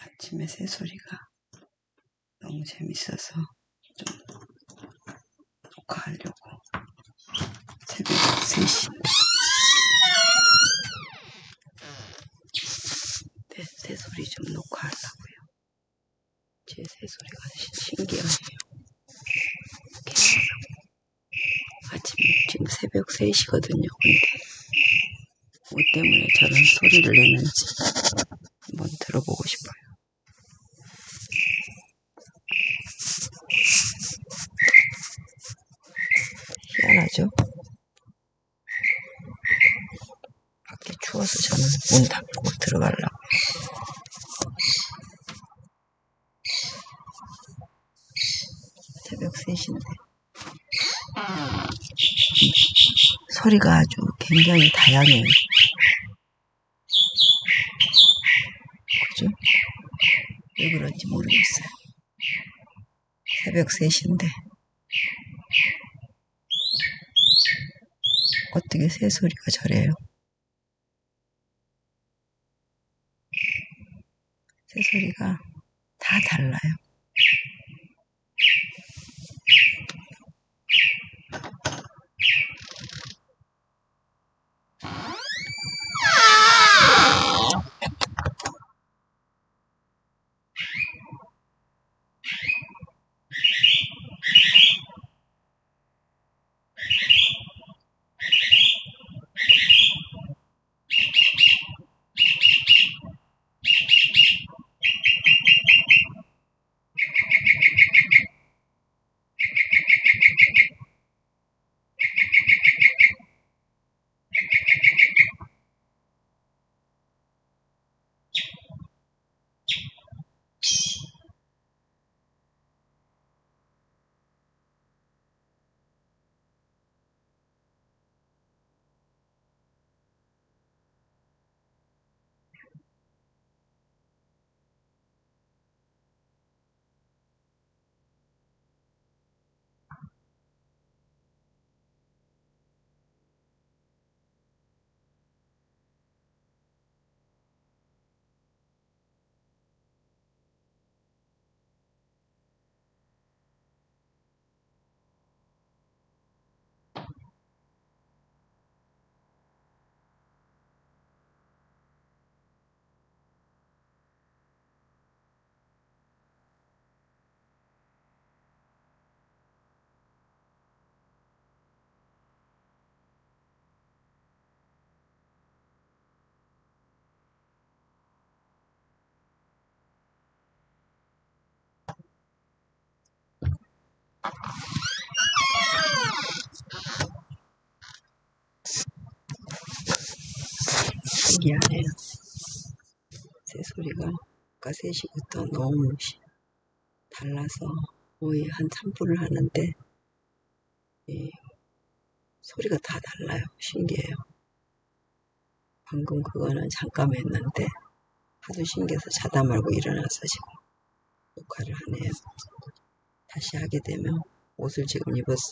아침에 새소리가 너무 재밌어서 좀 녹화하려고 새벽 3시 네, 새소리 좀 녹화하려고요. 제 새소리가 신기하네요. 계속 아침 지금 새벽 3시거든요. 근데 뭐 때문에 저런 소리를 내는지 한번 들어보고 싶어요. 희한하죠? 밖에 추워서 저는 문 닫고 들어가려고. 새벽 3시인데. 소리가 아주 굉장히 다양해요. 그죠? 왜 그런지 모르겠어요. 새벽 3시인데. 어떻게 새소리가 저래요? 새소리가 다 달라요. 신기하네요. 새소리가 아까 3시부터 너무 달라서 거의 한 3분을 하는데 예, 소리가 다 달라요. 신기해요. 방금 그거는 잠깐 했는데 하도 신기해서 자다 말고 일어나서 지금 녹화를 하네요. 다시 하게 되면 옷을 지금 입었어요.